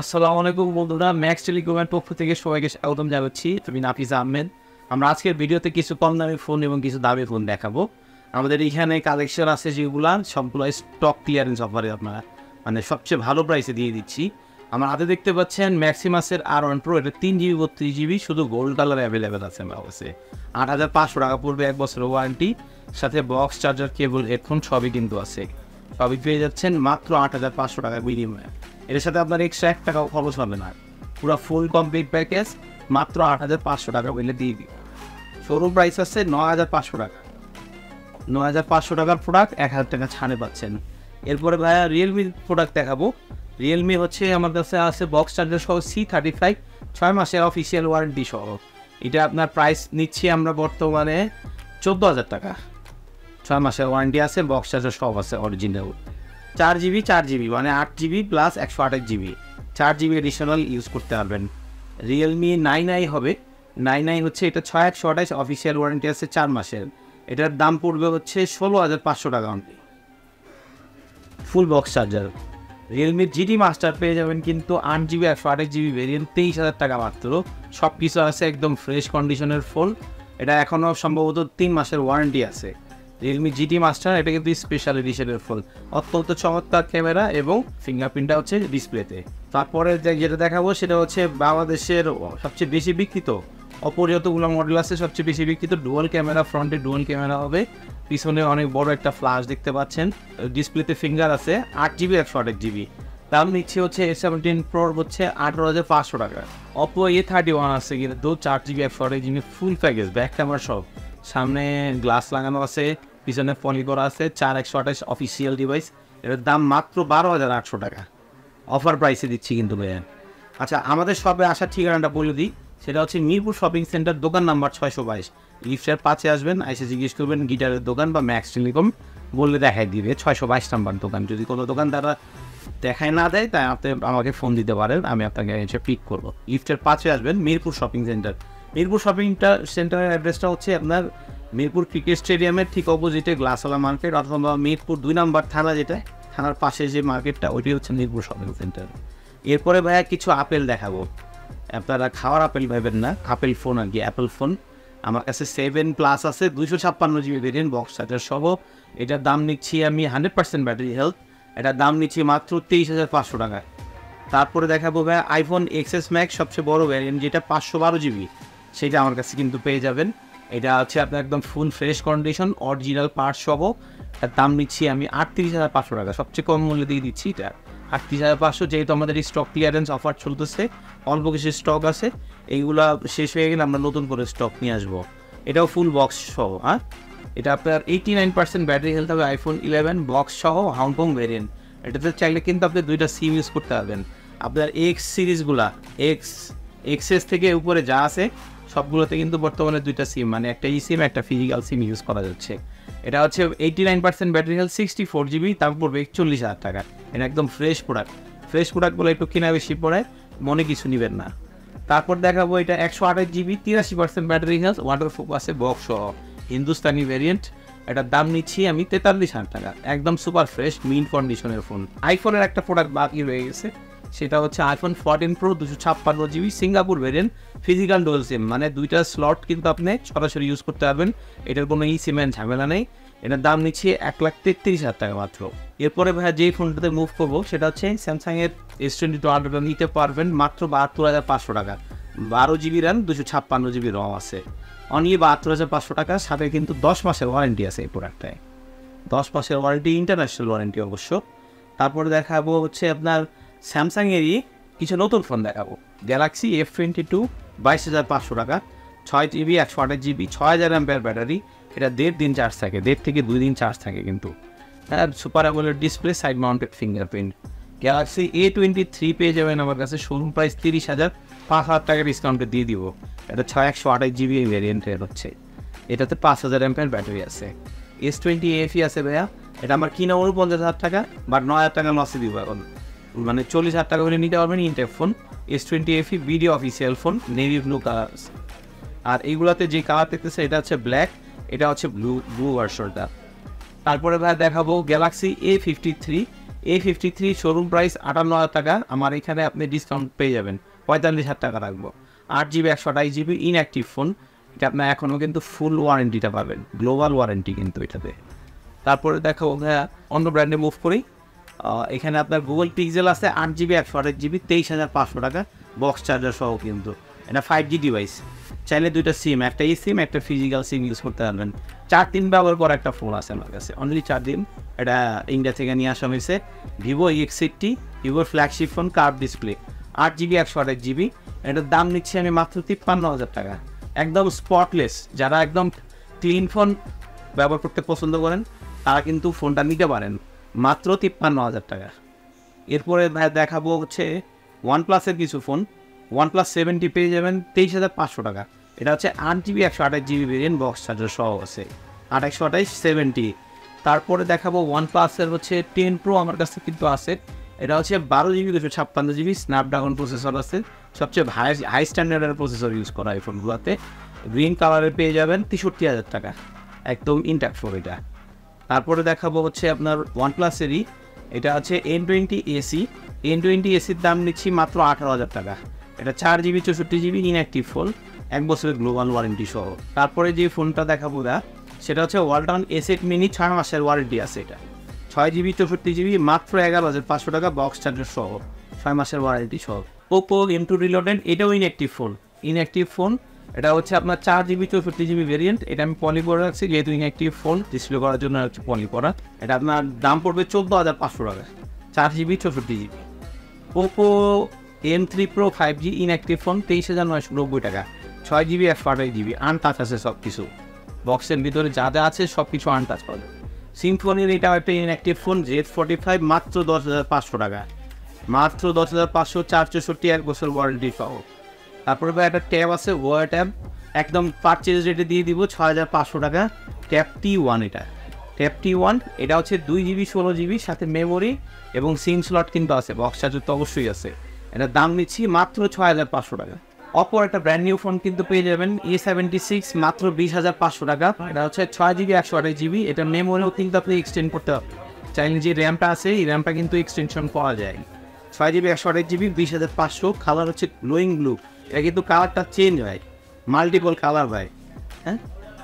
আসসালামু আলাইকুম বন্ধুরা ম্যাক্স টেলিকমের পক্ষ থেকে সবাইকে স্বাগতম জানাচ্ছি। তুমি নাফিস আহমেদ। আমরা আজকের ভিডিওতে কিছু কম দামি ফোন এবং কিছু দামি ফোন দেখাবো। আমাদের এখানে কালেকশন আছে যেগুলো সবগুলো স্টক ক্লিয়ারেন্স অফারে আপনারা মানে সবচেয়ে ভালো প্রাইসে দিয়ে দিচ্ছি। আমার হাতে দেখতে পাচ্ছেন ম্যাক্সিমাসের আর ওয়ান প্রো এটা তিন জিবি বত্রিশ জিবি শুধু গোল্ড কালার অ্যাভেলেবেল আছে আমার কাছে। আট হাজার পাঁচশো টাকা পড়বে এক বছরের ওয়ারেন্টি সাথে বক্স চার্জার কেবল হেডফোন সবই কিন্তু আছে। সবই পেয়ে যাচ্ছেন মাত্র আট হাজার পাঁচশো টাকা বিনিময়ে। এর সাথে আপনার এক্সট্রা এক টাকাও খরচ হবে না। পুরো ফুল কমপ্লিট প্যাকেজ মাত্র আট হাজার পাঁচশো টাকা বলে দিয়ে দিই শোরুম প্রাইস আছে ন হাজার পাঁচশো টাকা। ন হাজার পাঁচশো টাকার প্রোডাক্ট এক হাজার টাকা ছাড়ে পাচ্ছেন। এরপরে ভাইয়া রিয়েলমি প্রোডাক্ট দেখাবো। রিয়েলমি হচ্ছে আমার কাছে আছে বক্স চার্জার সহ সি থার্টি ফাইভ ছয় মাসের অফিসিয়াল ওয়ারেন্টি সহ। এটা আপনার প্রাইস নিচ্ছি আমরা বর্তমানে চোদ্দ হাজার টাকা। ছয় মাসের ওয়ারেন্টি আছে বক্স চার্জার সব আছে অরিজিনাল চার জিবি চার জিবি মানে আট জিবি প্লাস একশো আঠাশ জিবি চার জিবি এডিশনাল ইউজ করতে পারবেন। রিয়েলমি নাইন আই হবে। নাইন আই হচ্ছে এটা ছয় একশো আঠাশ অফিসিয়াল ওয়ারেন্টি আছে চার মাসের। এটার দাম পড়বে হচ্ছে ষোলো হাজার পাঁচশো টাকা অনলি ফুল বক্স চার্জার রিয়েলমির জিটি মাস্টার পেয়ে যাবেন কিন্তু আট জিবি একশো আঠাশ জিবি ভেরিয়েন্ট তেইশ হাজার টাকা মাত্র। সব কিছু আছে একদম ফ্রেশ কন্ডিশনের ফোন এটা এখনও সম্ভবত তিন মাসের ওয়ারেন্টি আছে। রিয়েলমি জিটি মাস্টার এটা কিন্তু স্পেশাল এডিশনের ফোন অত্যন্ত চমৎকার ক্যামেরা এবং ফিঙ্গারপ্রিন্টটা হচ্ছে ডিসপ্লেতে তারপরে যেটা দেখাবো সেটা হচ্ছে বাংলাদেশের সবচেয়ে বেশি বিক্রিত অপর যতগুলো মডেল আছে সবচেয়ে বেশি বিক্রিত ডুয়াল ক্যামেরা ফ্রন্টে ডুয়াল ক্যামেরা হবে। পিছনে অনেক বড় একটা ফ্ল্যাশ দেখতে পাচ্ছেন। ডিসপ্লেতে ফিঙ্গার আছে, আট জিবি একশো আঠাশ জিবি দাম নিচ্ছে হচ্ছে এ সেভেন্টিন প্রোর হচ্ছে আঠারো হাজার পাঁচশো টাকা। অপো এ থার্টি ওয়ান আছে কিন্তু চার জিবি একশো আঠাশ GB full package back camera সব সামনে গ্লাস লাগানো আছে, পিছনে পলি করা আছে, চার একশো আঠাশ অফিসিয়াল ডিভাইস এটার দাম মাত্র বারো হাজার আটশো টাকা। অফার প্রাইসে দিচ্ছি কিন্তু ভাইয়া। আচ্ছা আমাদের শপে আসার ঠিকানাটা বলে দিই। সেটা হচ্ছে মিরপুর শপিং সেন্টার দোকান নাম্বার ছয়শো বাইশ। লিফটের পাঁচে আসবেন, এসে জিজ্ঞেস করবেন, গিটারের দোকান বা ম্যাক্স টেলিকম। বললে দেখাই দিবে, ছয়শো বাইশ নাম্বার দোকান। যদি কোনো দোকান তারা দেখায় না দেয়, তাই আপনি আমাকে ফোন দিতে পারেন, আমি আপনাকে এসে পিক করব। লিফটের পাঁচে আসবেন, মিরপুর শপিং সেন্টার মিরপুর শপিংটা, সেন্টারের অ্যাড্রেসটা হচ্ছে আপনার মিরপুর ক্রিকেট স্টেডিয়ামের ঠিক অপোজিটে গ্লাসওয়ালা মার্কেট অথবা মিরপুর দুই নম্বর থানা যেটা, থানার পাশে যে মার্কেটটা ওইটাই হচ্ছে মিরপুর শপিং সেন্টার এরপরে ভাইয়া কিছু আপেল দেখাবো। আপনারা খাওয়ার আপেল ভাবেন না, আপেল ফোন আর কি অ্যাপেল ফোন আমার কাছে সেভেন প্লাস আছে, দুইশো ছাপ্পান্ন জিবি ভেরিয়েন্ট বক্স চার্জার সহ। এটার দাম নিচ্ছি আমি হান্ড্রেড পার্সেন্ট ব্যাটারি হেলথ এটার দাম নিচ্ছি মাত্র তেইশ হাজার পাঁচশো টাকা। তারপরে দেখাবো ভাই আইফোন এক্সএস ম্যাক্স সবচেয়ে বড় ভ্যারিয়েন্ট যেটা পাঁচশো বারো জিবি সেটা আমার কাছে কিন্তু পেয়ে যাবেন। এটা হচ্ছে আপনার একদম full fresh condition original parts সহ। তার দাম নিচ্ছি আমি আটত্রিশ হাজার পাঁচশো টাকা। সবচেয়ে কম মূল্যে দিয়ে দিচ্ছি এটা। আটত্রিশ হাজার পাঁচশো যেহেতু আমাদের এই স্টক ক্লিয়ারেন্স অফার চলতেছে, অল্প কিছু স্টক আছে, এইগুলা শেষ হয়ে গেলে আমরা নতুন করে স্টক নিয়ে আসব। এটাও ফুল বক্স সহ হ্যাঁ এটা আপনার eighty nine percent battery health হবে আইফোন ইলেভেন বক্স সহ হংকং ভেরিয়েন্ট এটাতে চাইলে কিন্তু আপনি দুইটা সিম ইউজ করতে পারবেন। আপনার এক্স সিরিজগুলা এক্স এক্সএস থেকে উপরে যা আছে সবগুলোতে কিন্তু বর্তমানে দুইটা সিম মানে একটা ই সিম একটা ফিজিক্যাল সিম ইউজ করা যাচ্ছে। এটা হচ্ছে eighty nine percent battery health sixty four GB তার পড়বে একচল্লিশ হাজার টাকা। এটা একদম ফ্রেশ প্রোডাক্ট ফ্রেশ প্রোডাক্টগুলো একটু কেনা বেশি পড়ে মনে কিছু নেবেন না। তারপর দেখাবো এটা একশো আঠাশ জিবি তিরাশি পার্সেন্ট ব্যাটারি হেলথ ওয়াটার আছে বক্স হিন্দুস্তানি ভেরিয়েন্ট এটার দাম নিচ্ছি আমি তেতাল্লিশ হাজার টাকা। একদম সুপার ফ্রেশ মিন কন্ডিশনের ফোন আইফোনের একটা প্রোডাক্ট বাকি রয়ে গেছে। সেটা হচ্ছে আইফোন ফোরটিন প্রো দুশো ছাপ্পান্ন GB Singapore variant physical dual SIM মানে দুইটা স্লট কিন্তু আপনি সরাসরি ইউজ করতে পারবেন। এটার কোনো ই সিমেন্ট ঝামেলা নেই। এটার দাম নিচ্ছি এক লাখ তেত্রিশ হাজার টাকা মাত্র। এরপরে ভাইয়া যেই ফোনটাতে মুভ করব, সেটা হচ্ছে স্যামসাংয়ের এস টোয়েন্টি টু আন্ড্রয়েডটা নিতে পারবেন মাত্র বাহাত্তর হাজার পাঁচশো টাকা। বারো জিবি র্যাম দুশো ছাপ্পান্ন জিবি রম আছে। অনলি বাহাত্তর হাজার পাঁচশো টাকা, সাথে কিন্তু দশ মাসের ওয়ারেন্টি আছে এই প্রোডাক্টটায় দশ মাসের ওয়ারেন্টি ইন্টারন্যাশনাল ওয়ারেন্টি অবশ্য। তারপরে দেখাবো হচ্ছে আপনার স্যামসাংয়েরই কিছু নতুন ফোন দেখাবো। গ্যালাক্সি এফ টোয়েন্টি টু বাইশ হাজার পাঁচশো টাকা, ছয় জিবি একশো আঠাশ জিবি, ছয় হাজার অ্যাম্পের ব্যাটারি, এটা দেড় দিন চার্জ থাকে, দেড় থেকে দুই দিন চার্জ থাকে কিন্তু। হ্যাঁ super AMOLED display side mounted fingerprint Galaxy A twenty three পেয়ে যাবেন আমার কাছে শোরুম প্রাইস তিরিশ হাজার, পাঁচ হাজার টাকা ডিসকাউন্টে দিয়ে দিব। এটা ছয় একশো আঠাশ জিবি ভ্যারিয়েন্টের হচ্ছে। এটাতে পাঁচ হাজার এমপের ব্যাটারি আছে। এস টোয়েন্টি এফি আছে ভাইয়া। এটা আমার কিনা উনপঞ্চাশ হাজার টাকা বাট নয় হাজার টাকা লসে দিব এখন। মানে চল্লিশ হাজার টাকা করে নিতে পারবেন intact phone S twenty FE video official phone navy blue colour আর এইগুলাতে যে কালার দেখতেছে এটা হচ্ছে ব্ল্যাক এটা হচ্ছে ব্লু ব্লু ভার্সনটা তারপরে ভাই দেখাবো Galaxy A fifty three A fifty three showroom price আটান্ন হাজার টাকা। আমার এখানে আপনি ডিসকাউন্ট পেয়ে যাবেন। পঁয়তাল্লিশ হাজার টাকা রাখব। আট জিবি একশো আঠাশ জিবি ইনঅ্যাক্টিভ ফোন এটা আপনার এখনও কিন্তু ফুল ওয়ারেন্টিটা পাবেন। গ্লোবাল ওয়ারেন্টি কিন্তু এটাতে। তারপরে দেখাবো ভাইয়া, অন্য ব্র্যান্ডে মুভ করি। এখানে আপনার গুগল পিক্সেল আছে আট জিবি একশো আঠাশ জিবি তেইশ হাজার পাঁচশো টাকা বক্স চার্জার সহ কিন্তু। এটা ফাইভ জি ডিভাইস চাইলে দুইটা সিম একটা ই সিম একটা ফিজিক্যাল সিম ইউজ করতে পারবেন। চার দিন ব্যবহার করা একটা ফোন আছে আমার কাছে। অনলি চার দিন। এটা ইন্ডিয়া থেকে নিয়ে আসা হয়েছে। ভিভো এক্স এইটটি ভিভোর ফ্ল্যাগশিপ ফোন কার্ভ ডিসপ্লে আট জিবি একশো আঠাশ জিবি এটার দাম নিচ্ছি আমি মাত্র তিপ্পান্ন হাজার টাকা। একদম স্পটলেস যারা একদম ক্লিন ফোন ব্যবহার করতে পছন্দ করেন, তারা কিন্তু ফোনটা নিতে পারেন। মাত্র তিপ্পান্ন হাজার টাকা। এরপরে দেখাবো হচ্ছে ওয়ান প্লাসের কিছু ফোন ওয়ান প্লাস সেভেন্টি পেয়ে যাবেন তেইশ হাজার পাঁচশো টাকা। এটা হচ্ছে আট জিবি একশো আঠাশ জিবি ভেরিয়েন্ট বক্স চার্জার সহ আছে। আট, একশো আঠাইশ সেভেন্টি তারপরে দেখাবো ওয়ান প্লাসের হচ্ছে টেন প্রো আমার কাছে কিন্তু আছে। এটা হচ্ছে বারো জিবি দুশো ছাপ্পান্ন জিবি স্ন্যাপড্রাগন প্রসেসর আছে। সবচেয়ে হাই হাই স্ট্যান্ডার্ডের প্রসেসর ইউজ করা এই ফোনগুলোতে গ্রিন কালারে পেয়ে যাবেন তেষট্টি হাজার টাকা। একদম ইনট্যাক্ট ফোন এটা। তারপরে দেখাবো হচ্ছে আপনার ওয়ান প্লাসেরই এটা আছে N twenty SE N twenty এসির দাম নিচ্ছি মাত্র আঠারো হাজার টাকা। এটা চার জিবি, চৌষট্টি জিবি ইনঅ্যাক্টিভ ফোন এক বছরের গ্লোবাল ওয়ারেন্টি সহ। তারপরে যে ফোনটা দেখাবো দা, সেটা হচ্ছে ওয়ালটন এসেট মিনি ছয় মাসের ওয়ারেন্টি আছে এটা। ছয় জিবি, চৌষট্টি জিবি, মাত্র এগারো হাজার পাঁচশো টাকা বক্স চার্জার সহ। ছয় মাসের ওয়ারেন্টি সহ। ওপো এম টু রিলোডেড এটাও ইনঅ্যাক্টিভ ফোন ইনঅ্যাক্টিভ ফোন এটা হচ্ছে আপনার চার জিবি চৌষট্টি জিবি ভেরিয়েন্ট এটা আমি পলি করে রাখছি, যেহেতু ইনঅ্যাক্টিভ ফোন ডিসপ্লে করার জন্য হচ্ছে পলি করা। এটা আপনার দাম পড়বে চোদ্দ হাজার পাঁচশো টাকা। চার জিবি চৌষট্টি GB Oppo M three pro five G inactive phone তেইশ হাজার নয়শো নব্বই টাকা। ছয় জিবি একশো আঠাশ জিবি আনটাচ আছে সব কিছু বক্সের ভিতরে যা যা আছে সব কিছু আনটাচ পাবে সিম্ফোনির এটা একটা inactive phone Z forty five মাত্র দশ হাজার পাঁচশো টাকা। মাত্র দশ হাজার পাঁচশো চার চৌষট্টি এক বছর ওয়ারেন্টি সহ। তারপরে ভাই একটা ট্যাব আছে ওয়ার ট্যাব একদম পারচেজ রেটে দিয়ে দিব ছয় হাজার পাঁচশো টাকা। ট্যাব টি ওয়ান এটা। ট্যাব টি ওয়ান এটা হচ্ছে দুই জিবি ষোলো জিবি সাথে মেমোরি এবং সিম স্লট কিন্তু আছে বক্স চার্জার তো অবশ্যই আছে। এটার দাম নিচ্ছি মাত্র ছয় হাজার পাঁচশো টাকা। অপর একটা ব্র্যান্ড নিউ ফোন কিন্তু পেয়ে যাবেন ই সেভেন্টি সিক্স মাত্র বিশ হাজার পাঁচশো টাকা। এটা হচ্ছে ছয় জিবি একশো আঠাশ জিবি এটা মেমোরিও কিন্তু আপনি এক্সটেন্ড করতে পারবেন। চাইলে যে র্যামটা আছে, এই র্যামটা কিন্তু এক্সটেনশন পাওয়া যায়। ছয় জিবি একশো আঠাশ জিবি বিশ হাজার পাঁচশো। কালার হচ্ছে গ্লোয়িং ব্লু এটা কিন্তু কালারটা চেঞ্জ হয়। মাল্টিপল কালার হয়। হ্যাঁ?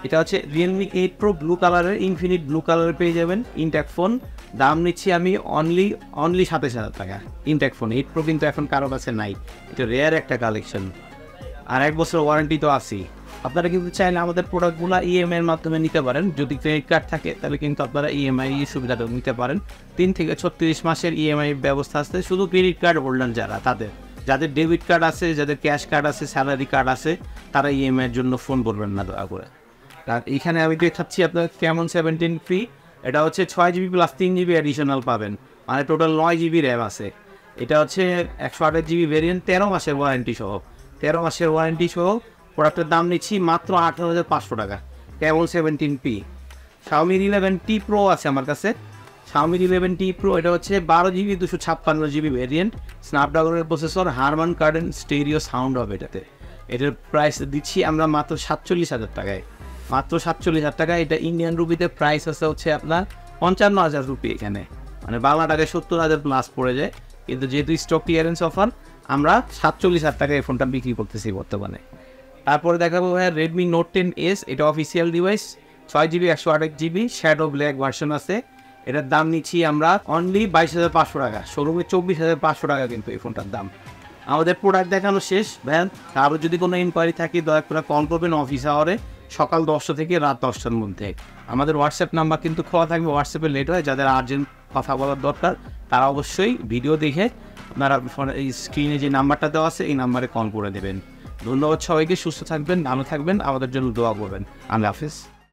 এটা হচ্ছে রিয়েলমি এইট প্রো ব্লু কালারের ইনফিনিট ব্লু কালারে পেয়ে যাবেন ইনট্যাক ফোন দাম নিচ্ছি আমি অনলি অনলি সাতাশ হাজার টাকা ইনট্যাক ফোন এইট প্রো কিন্তু এখন কারও কাছে নাই। এটা রেয়ার একটা কালেকশন আর এক বছর ওয়ারেন্টি তো আছেই। আপনারা কিন্তু চাইলে আমাদের প্রোডাক্টগুলো ইএমআই এর মাধ্যমে নিতে পারেন। যদি ক্রেডিট কার্ড থাকে, তাহলে কিন্তু আপনারা ইএমআই সুবিধাটা নিতে পারেন। তিন থেকে ছত্রিশ মাসের ইএমআই ব্যবস্থা আছে। শুধু ক্রেডিট কার্ড হোল্ডার যারা, তাদের। যাদের ডেবিট কার্ড আছে, যাদের ক্যাশ কার্ড আছে, স্যালারি কার্ড আছে, তারা ইএমআই এর জন্য ফোন করবেন না দয়া করে। আর এখানে আমি দেখাচ্ছি আপনার কেমন সেভেন্টিন ফ্রি এটা হচ্ছে ছয় জিবি প্লাস তিন জিবি অ্যাডিশনাল পাবেন। মানে টোটাল নয় জিবি র্যাম আছে। এটা হচ্ছে একশো আঠাশ জিবি ভেরিয়েন্ট তেরো মাসের ওয়ারেন্টি সহ। তেরো মাসের ওয়ারেন্টি সহ প্রোডাক্টের দাম নিচ্ছি মাত্র আঠারো হাজার পাঁচশো টাকা। কেমন সেভেন্টিন পি শাওমির ইলেভেন টি প্রো আছে আমার কাছে। শাওমির ইলেভেন টি প্রো এটা হচ্ছে বারো জিবি দুশো ছাপ্পান্ন GB variant স্ন্যাপড্রাগনের processor Harman Kardon stereo sound হবে এটাতে। এটার প্রাইস দিচ্ছি আমরা মাত্র সাতচল্লিশ হাজার টাকায়। মাত্র সাতচল্লিশ হাজার টাকা এটা ইন্ডিয়ান রুপিতে প্রাইস আছে হচ্ছে আপনার পঞ্চান্ন হাজার রুপি এখানে। মানে বাংলা টাকায় সত্তর হাজার প্লাস পড়ে যায়। কিন্তু যেহেতু স্টক ক্লিয়ারেন্স অফার আমরা সাতচল্লিশ হাজার টাকায় এই ফোনটা বিক্রি করতেছি বর্তমানে। তারপরে দেখাবো ভাইয়া রেডমি নোট টেন এস এটা অফিসিয়াল ডিভাইস ছয় জিবি একশো আঠাশ জিবি শ্যাডো ব্ল্যাক ভার্সন আছে। এটার দাম নিচ্ছি আমরা অনলি বাইশ হাজার পাঁচশো টাকা। শোরুমে চব্বিশ হাজার পাঁচশো টাকা কিন্তু এই ফোনটার দাম। আমাদের প্রোডাক্ট দেখানো শেষ ভ্যান আরও যদি কোনো ইনকোয়ারি থাকে, দয়া করে কল করবেন অফিস আওয়ারে সকাল দশটা থেকে রাত দশটার মধ্যে। আমাদের হোয়াটসঅ্যাপ নাম্বার কিন্তু খোলা থাকবে হোয়াটসঅ্যাপে লেট হয়, যাদের আর্জেন্ট কথা বলার দরকার, তারা অবশ্যই ভিডিও দেখে আপনারা এই স্ক্রিনে যে নাম্বারটা দেওয়া আছে, এই নাম্বারে কল করে দেবেন। ধন্যবাদ সবাইকে, সুস্থ থাকবেন, ভালো থাকবেন, আমাদের জন্য দোয়া করবেন। আল্লাহ হাফিজ।